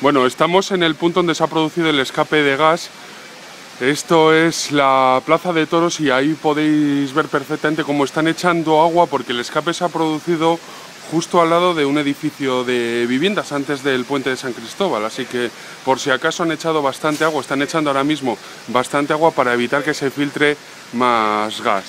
Bueno, estamos en el punto donde se ha producido el escape de gas. Esto es la plaza de toros y ahí podéis ver perfectamente cómo están echando agua porque el escape se ha producido justo al lado de un edificio de viviendas antes del puente de San Cristóbal. Así que por si acaso han echado bastante agua, están echando ahora mismo bastante agua para evitar que se filtre más gas.